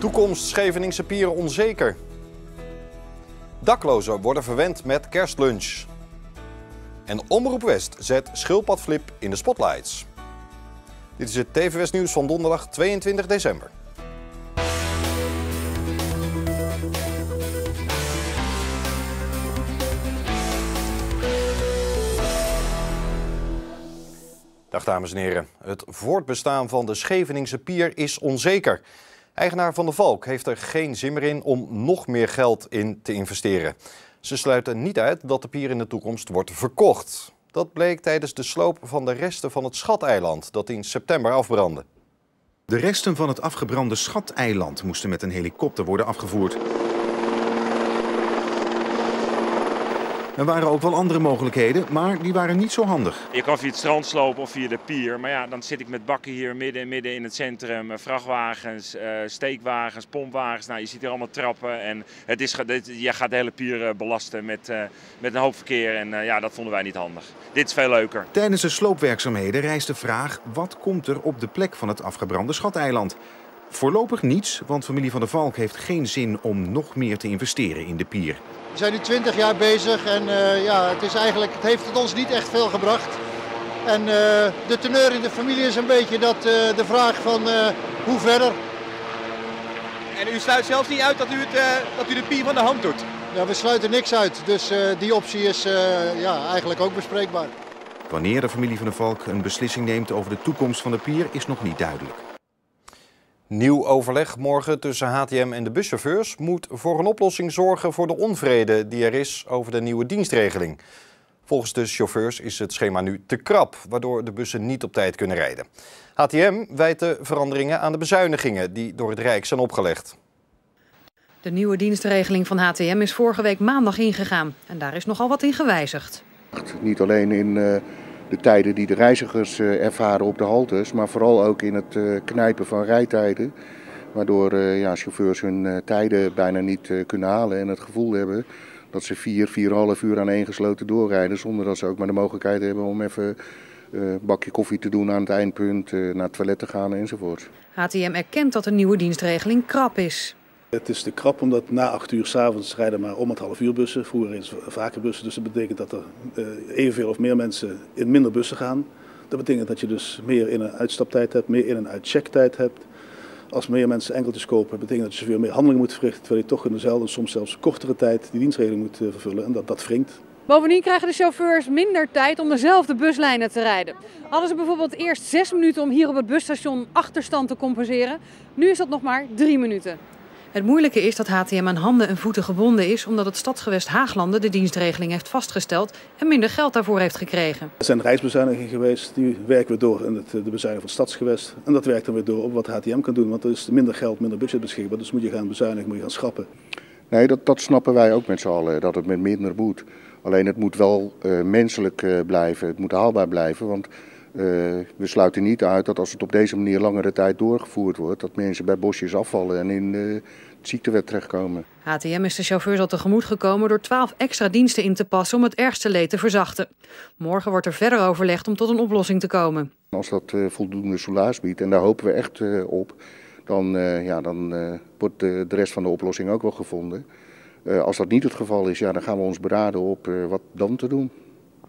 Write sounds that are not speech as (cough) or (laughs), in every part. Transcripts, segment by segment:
Toekomst Scheveningse pieren onzeker. Daklozen worden verwend met kerstlunch. En Omroep West zet schildpadflip in de spotlights. Dit is het TV West nieuws van donderdag 22 december. Dag dames en heren. Het voortbestaan van de Scheveningse pier is onzeker. Eigenaar Van de Valk heeft er geen zin meer in om nog meer geld in te investeren. Ze sluiten niet uit dat de pier in de toekomst wordt verkocht. Dat bleek tijdens de sloop van de resten van het Schateiland dat in september afbrandde. De resten van het afgebrande Schateiland moesten met een helikopter worden afgevoerd. Er waren ook wel andere mogelijkheden, maar die waren niet zo handig. Je kan via het strand slopen of via de pier. Maar ja, dan zit ik met bakken hier midden, midden in het centrum. Eh, vrachtwagens, uh, steekwagens, pompwagens. Nou, je ziet hier allemaal trappen. En het is, je gaat de hele pier eh, belasten met, met een hoop verkeer. En ja, dat vonden wij niet handig. Dit is veel leuker. Tijdens de sloopwerkzaamheden rijst de vraag... wat komt er op de plek van het afgebrande Schateiland? Voorlopig niets, want familie Van der Valk heeft geen zin om nog meer te investeren in de pier. We zijn nu 20 jaar bezig en uh, ja, het, is eigenlijk, het heeft het ons niet echt veel gebracht. En uh, de teneur in de familie is een beetje dat, uh, de vraag van hoe verder. En u sluit zelfs niet uit dat u, het, dat u de pier van de hand doet? Ja, we sluiten niks uit. Dus die optie is ja, eigenlijk ook bespreekbaar. Wanneer de familie van de Valk een beslissing neemt over de toekomst van de pier is nog niet duidelijk. Nieuw overleg morgen tussen HTM en de buschauffeurs moet voor een oplossing zorgen voor de onvrede die er is over de nieuwe dienstregeling. Volgens de chauffeurs is het schema nu te krap, waardoor de bussen niet op tijd kunnen rijden. HTM wijt de veranderingen aan de bezuinigingen die door het Rijk zijn opgelegd. De nieuwe dienstregeling van HTM is vorige week maandag ingegaan en daar is nogal wat in gewijzigd. Niet alleen in uh de tijden die de reizigers eh, ervaren op de haltes, maar vooral ook in het eh, knijpen van rijtijden. Waardoor eh, ja, chauffeurs hun tijden bijna niet kunnen halen en het gevoel hebben dat ze vier, vier half uur aan één gesloten doorrijden. Zonder dat ze ook maar de mogelijkheid hebben om even een bakje koffie te doen aan het eindpunt, naar het toilet te gaan enzovoort. HTM erkent dat de nieuwe dienstregeling krap is. Het is te krap omdat na acht uur s'avonds rijden maar om het half uur bussen. Vroeger is vaker bussen, dus dat betekent dat er uh, evenveel of meer mensen in minder bussen gaan. Dat betekent dat je dus meer in- een uitstaptijd hebt, meer in- en uitchecktijd hebt. Als meer mensen enkeltjes kopen, betekent dat je veel meer handelingen moet verrichten. Terwijl je toch in dezelfde, soms zelfs kortere tijd, die dienstregeling moet uh, vervullen. En dat, dat wringt. Bovendien krijgen de chauffeurs minder tijd om dezelfde buslijnen te rijden. Hadden ze bijvoorbeeld eerst zes minuten om hier op het busstation achterstand te compenseren, nu is dat nog maar drie minuten. Het moeilijke is dat HTM aan handen en voeten gebonden is, omdat het stadsgewest Haaglanden de dienstregeling heeft vastgesteld en minder geld daarvoor heeft gekregen. Er zijn reisbezuinigingen geweest, die werken we door in het, de bezuiniging van het stadsgewest. En dat werkt dan weer door op wat HTM kan doen, want er is minder geld, minder budget beschikbaar. Dus moet je gaan bezuinigen, moet je gaan schrappen. Nee, dat, dat snappen wij ook met z'n allen, dat het met minder moet. Alleen het moet wel uh, menselijk uh, blijven, het moet haalbaar blijven, want... Uh, we sluiten niet uit dat als het op deze manier langere tijd doorgevoerd wordt, dat mensen bij bosjes afvallen en in uh, het ziektewet terechtkomen. HTM is de chauffeurs al tegemoet gekomen door 12 extra diensten in te passen om het ergste leed te verzachten. Morgen wordt er verder overlegd om tot een oplossing te komen. Als dat uh, voldoende soelaas biedt, en daar hopen we echt op, dan, ja, dan wordt de, de, rest van de oplossing ook wel gevonden. als dat niet het geval is, ja, dan gaan we ons beraden op wat dan te doen.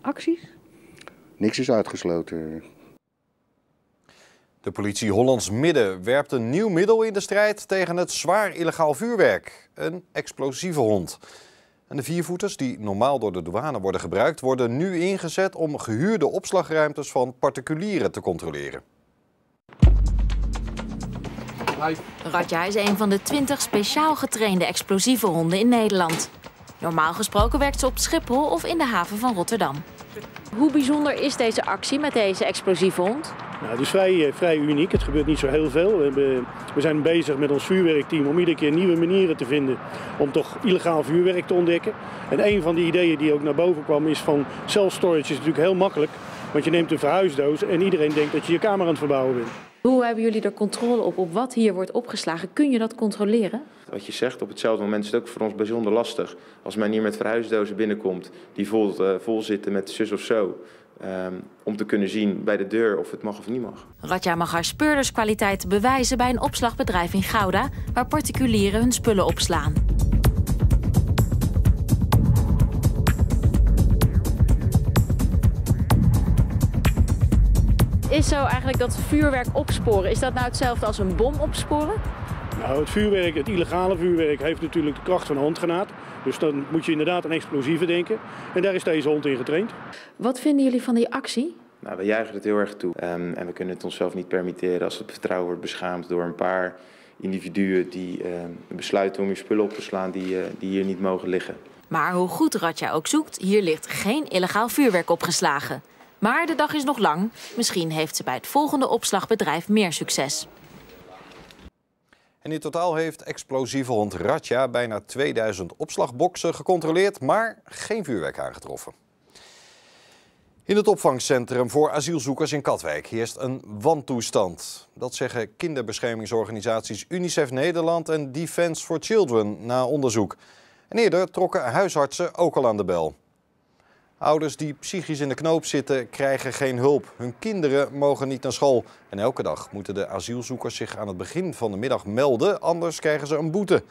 Acties? Niks is uitgesloten. De politie Hollands Midden werpt een nieuw middel in de strijd tegen het zwaar illegaal vuurwerk. Een explosieve hond. En de viervoeters die normaal door de douane worden gebruikt, worden nu ingezet om gehuurde opslagruimtes van particulieren te controleren. Radja is een van de 20 speciaal getrainde explosieve honden in Nederland. Normaal gesproken werkt ze op Schiphol of in de haven van Rotterdam. Hoe bijzonder is deze actie met deze explosieve hond? Nou, het is vrij, vrij uniek. Het gebeurt niet zo heel veel. We, we, zijn bezig met ons vuurwerkteam om iedere keer nieuwe manieren te vinden om toch illegaal vuurwerk te ontdekken. En een van die ideeën die ook naar boven kwam is van self-storage is natuurlijk heel makkelijk. Want je neemt een verhuisdoos en iedereen denkt dat je je kamer aan het verbouwen bent. Hoe hebben jullie er controle op, op wat hier wordt opgeslagen? Kun je dat controleren? Wat je zegt, op hetzelfde moment is het ook voor ons bijzonder lastig. Als men hier met verhuisdozen binnenkomt die vol, uh, vol zitten met zus of zo. Um, om te kunnen zien bij de deur of het mag of niet mag. Radja mag haar speurderskwaliteit bewijzen bij een opslagbedrijf in Gouda... waar particulieren hun spullen opslaan. Is zo eigenlijk dat vuurwerk opsporen, is dat nou hetzelfde als een bom opsporen? Nou, het vuurwerk, het illegale vuurwerk, heeft natuurlijk de kracht van een handgranaat. Dus dan moet je inderdaad aan explosieven denken. En daar is deze hond in getraind. Wat vinden jullie van die actie? Nou, we juichen het heel erg toe. Um, en we kunnen het onszelf niet permitteren als het vertrouwen wordt beschaamd door een paar individuen die um, besluiten om je spullen op te slaan die, uh, die hier niet mogen liggen. Maar hoe goed Radja ook zoekt, hier ligt geen illegaal vuurwerk opgeslagen. Maar de dag is nog lang. Misschien heeft ze bij het volgende opslagbedrijf meer succes. En in totaal heeft explosieve hond Ratja bijna 2000 opslagboxen gecontroleerd, maar geen vuurwerk aangetroffen. In het opvangcentrum voor asielzoekers in Katwijk heerst een wantoestand. Dat zeggen kinderbeschermingsorganisaties UNICEF Nederland en Defence for Children na onderzoek. En eerder trokken huisartsen ook al aan de bel. Ouders die psychisch in de knoop zitten krijgen geen hulp. Hun kinderen mogen niet naar school. En elke dag moeten de asielzoekers zich aan het begin van de middag melden, anders krijgen ze een boete.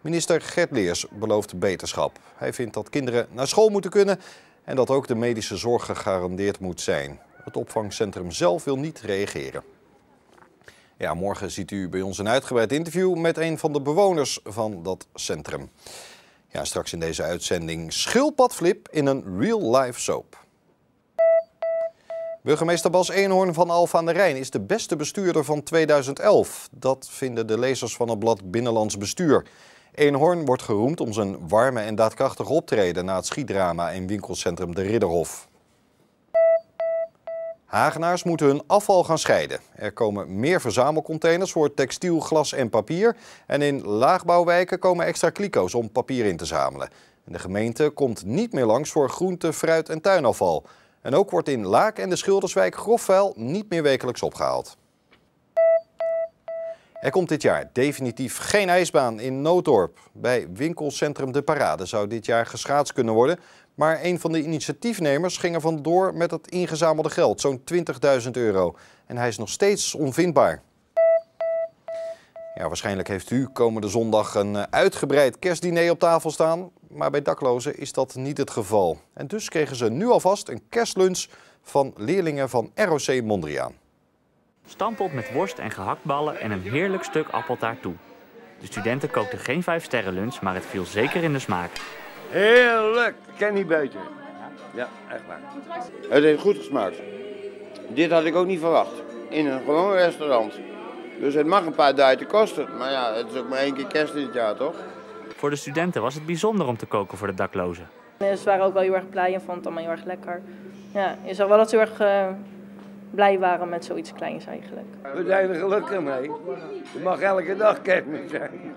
Minister Gert Leers belooft beterschap. Hij vindt dat kinderen naar school moeten kunnen en dat ook de medische zorg gegarandeerd moet zijn. Het opvangcentrum zelf wil niet reageren. Ja, morgen ziet u bij ons een uitgebreid interview met een van de bewoners van dat centrum. Ja, straks in deze uitzending schildpadflip in een real-life soap. Burgemeester Bas Eenhoorn van Alfa aan de Rijn is de beste bestuurder van 2011. Dat vinden de lezers van het blad Binnenlands Bestuur. Eenhoorn wordt geroemd om zijn warme en daadkrachtige optreden na het schietdrama in winkelcentrum De Ridderhof. Hagenaars moeten hun afval gaan scheiden. Er komen meer verzamelcontainers voor textiel, glas en papier. En in laagbouwwijken komen extra kliko's om papier in te zamelen. de gemeente komt niet meer langs voor groente, fruit en tuinafval. En ook wordt in Laak en de Schilderswijk grofvuil niet meer wekelijks opgehaald. Er komt dit jaar definitief geen ijsbaan in Nooddorp. Bij winkelcentrum De Parade zou dit jaar geschaatst kunnen worden. Maar een van de initiatiefnemers ging er vandoor met het ingezamelde geld, zo'n 20.000 euro. En hij is nog steeds onvindbaar. Ja, waarschijnlijk heeft u komende zondag een eh, uitgebreid kerstdiner op tafel staan. Maar bij daklozen is dat niet het geval. En dus kregen ze nu alvast een kerstlunch van leerlingen van ROC Mondriaan. Stampot met worst en gehaktballen en een heerlijk stuk appeltaart toe. De studenten kookten geen vijf sterren lunch, maar het viel zeker in de smaak. Heerlijk, ken niet beter. Ja, echt waar. Het heeft goed gesmaakt. Dit had ik ook niet verwacht. In een gewoon restaurant. Dus het mag een paar duiten kosten. Maar ja, het is ook maar één keer kerst dit jaar, toch? Voor de studenten was het bijzonder om te koken voor de daklozen. Ze waren ook wel heel erg blij en vonden het allemaal heel erg lekker. Ja, je zag wel dat ze heel erg uh, blij waren met zoiets kleins eigenlijk. We zijn er gelukkig mee. Het mag elke dag kerstmis zijn.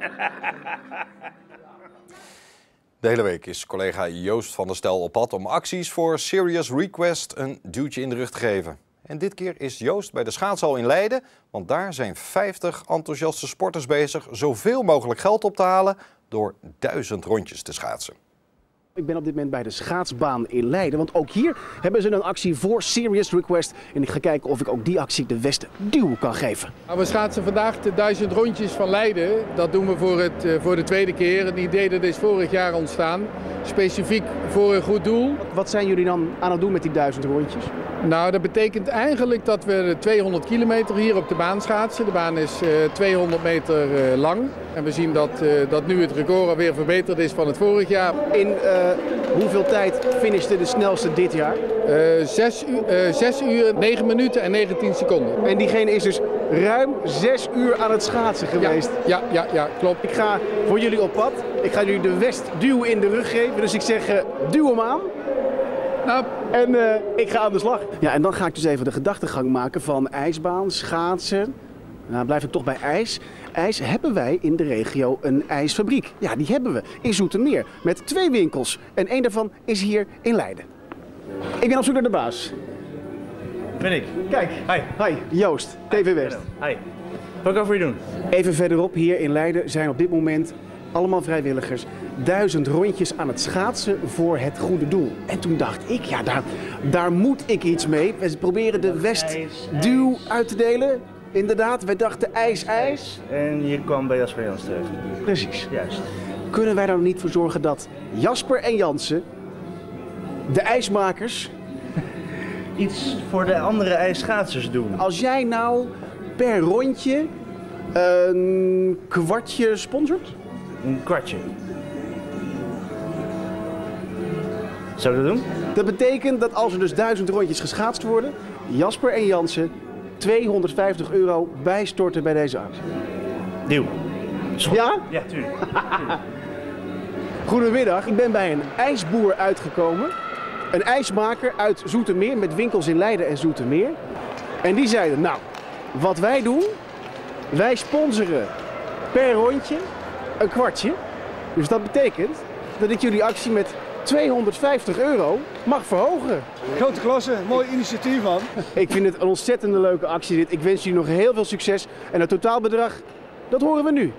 De hele week is collega Joost van der Stel op pad om acties voor Serious Request een duwtje in de rug te geven. En dit keer is Joost bij de schaatshal in Leiden, want daar zijn 50 enthousiaste sporters bezig zoveel mogelijk geld op te halen door duizend rondjes te schaatsen. Ik ben op dit moment bij de schaatsbaan in Leiden, want ook hier hebben ze een actie voor Serious Request. En ik ga kijken of ik ook die actie de Westen duw kan geven. Nou, we schaatsen vandaag de duizend rondjes van Leiden. Dat doen we voor, het, eh, voor de tweede keer. Het idee dat is vorig jaar ontstaan, specifiek voor een goed doel. Wat zijn jullie dan aan het doen met die duizend rondjes? Nou, dat betekent eigenlijk dat we 200 kilometer hier op de baan schaatsen. De baan is 200 eh, meter eh, lang. En we zien dat, dat nu het record alweer verbeterd is van het vorig jaar. In hoeveel tijd finishte de snelste dit jaar? Uh, 6, uur, 6 uur, 9 minuten en 19 seconden. En diegene is dus ruim 6 uur aan het schaatsen geweest. Ja, ja, ja, klopt. Ik ga voor jullie op pad. Ik ga jullie de West duw in de rug geven. Dus ik zeg, uh, duw hem aan. Nou, en uh, ik ga aan de slag. Ja, en dan ga ik dus even de gedachtegang maken van ijsbaan, schaatsen. Nou, blijf ik toch bij ijs. IJs hebben wij in de regio een ijsfabriek. Ja, die hebben we in Zoetermeer met twee winkels. En één daarvan is hier in Leiden. Ik ben op zoek naar de baas. Ben ik. Kijk. Hi. Hi, Joost, TV West. Hi. Wat kan ik voor je doen? Even verderop, hier in Leiden, zijn op dit moment allemaal vrijwilligers duizend rondjes aan het schaatsen voor het goede doel. En toen dacht ik, ja, daar, daar moet ik iets mee. We proberen de West-duw uit te delen. Inderdaad, wij dachten ijs, ijs. En je kwam bij Jasper Jans terecht. Precies. Juist. Kunnen wij er niet voor zorgen dat Jasper en Jansen, de ijsmakers... (laughs) Iets voor de andere ijsschaatsers doen. Als jij nou per rondje een kwartje sponsort? Een kwartje. Zou je dat doen? Dat betekent dat als er dus duizend rondjes geschaatst worden, Jasper en Jansen 250 euro bijstorten bij deze actie. Deal. Ja? Ja, tuurlijk. (laughs) Goedemiddag, ik ben bij een ijsboer uitgekomen. Een ijsmaker uit Zoetermeer met winkels in Leiden en Zoetermeer. En die zeiden, nou, wat wij doen, wij sponsoren per rondje een kwartje. Dus dat betekent dat ik jullie actie met 250 euro mag verhogen. Grote klasse, mooi initiatief man. Ik vind het een ontzettende leuke actie dit. Ik wens jullie nog heel veel succes. En het totaalbedrag, dat horen we nu.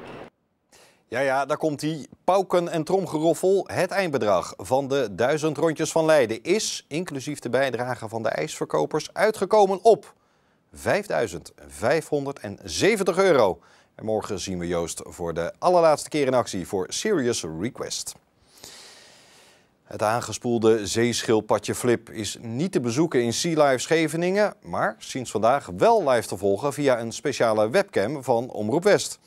Ja, ja, daar komt die pauken en tromgeroffel. Het eindbedrag van de 1000 rondjes van Leiden is, inclusief de bijdrage van de ijsverkopers, uitgekomen op 5570 euro. En morgen zien we Joost voor de allerlaatste keer in actie voor Serious Request. Het aangespoelde zeeschildpadje Flip is niet te bezoeken in Sea Life Scheveningen, maar sinds vandaag wel live te volgen via een speciale webcam van Omroep West.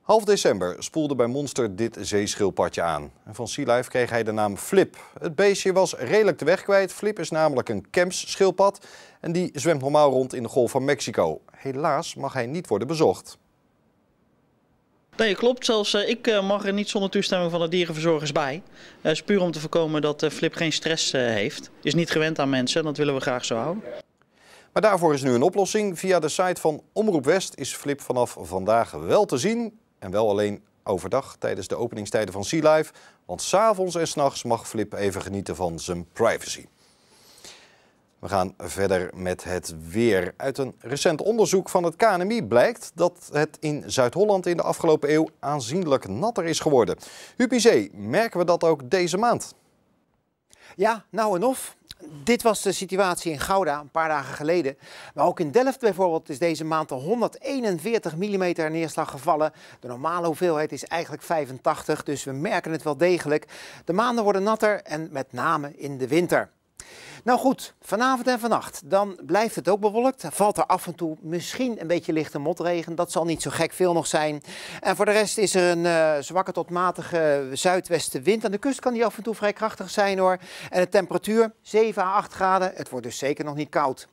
Half december spoelde bij Monster dit zeeschildpadje aan. En van Sea Life kreeg hij de naam Flip. Het beestje was redelijk de weg kwijt. Flip is namelijk een Camps-schildpad en die zwemt normaal rond in de Golf van Mexico. Helaas mag hij niet worden bezocht. Nee, klopt. Zelfs uh, ik uh, mag er niet zonder toestemming van de dierenverzorgers bij. Is puur om te voorkomen dat Flip geen stress heeft. Is niet gewend aan mensen en dat willen we graag zo houden. Maar daarvoor is nu een oplossing. Via de site van Omroep West is Flip vanaf vandaag wel te zien. En wel alleen overdag tijdens de openingstijden van Sea Life. Want s'avonds en s'nachts mag Flip even genieten van zijn privacy. We gaan verder met het weer. Uit een recent onderzoek van het KNMI blijkt dat het in Zuid-Holland in de afgelopen eeuw aanzienlijk natter is geworden. Hupizee, merken we dat ook deze maand? Ja, nou en of. Dit was de situatie in Gouda een paar dagen geleden. Maar ook in Delft bijvoorbeeld is deze maand al 141 mm neerslag gevallen. De normale hoeveelheid is eigenlijk 85, dus we merken het wel degelijk. De maanden worden natter en met name in de winter. Nou goed, vanavond en vannacht, dan blijft het ook bewolkt. Valt er af en toe misschien een beetje lichte motregen. Dat zal niet zo gek veel nog zijn. En voor de rest is er een uh, zwakke tot matige zuidwestenwind. Aan de kust kan die af en toe vrij krachtig zijn hoor. En de temperatuur 7 à 8 graden. Het wordt dus zeker nog niet koud.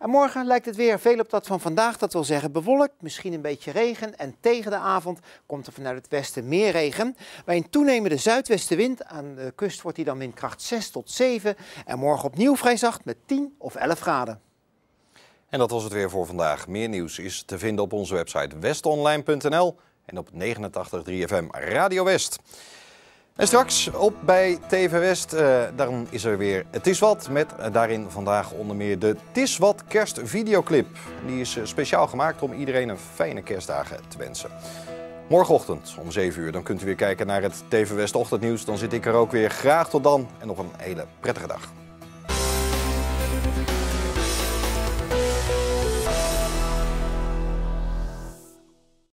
En morgen lijkt het weer veel op dat van vandaag. Dat wil zeggen bewolkt, misschien een beetje regen. En tegen de avond komt er vanuit het westen meer regen. Bij een toenemende zuidwestenwind aan de kust wordt die dan windkracht 6 tot 7. En morgen opnieuw vrij zacht met 10 of 11 graden. En dat was het weer voor vandaag. Meer nieuws is te vinden op onze website westonline.nl en op 89.3 FM Radio West. En straks op bij TV West, uh, dan is er weer Het is Wat. Met uh, daarin vandaag onder meer de Het is Wat kerstvideoclip. Die is uh, speciaal gemaakt om iedereen een fijne kerstdagen te wensen. Morgenochtend om 7 uur, dan kunt u weer kijken naar het TV West ochtendnieuws. Dan zit ik er ook weer. Graag tot dan en nog een hele prettige dag.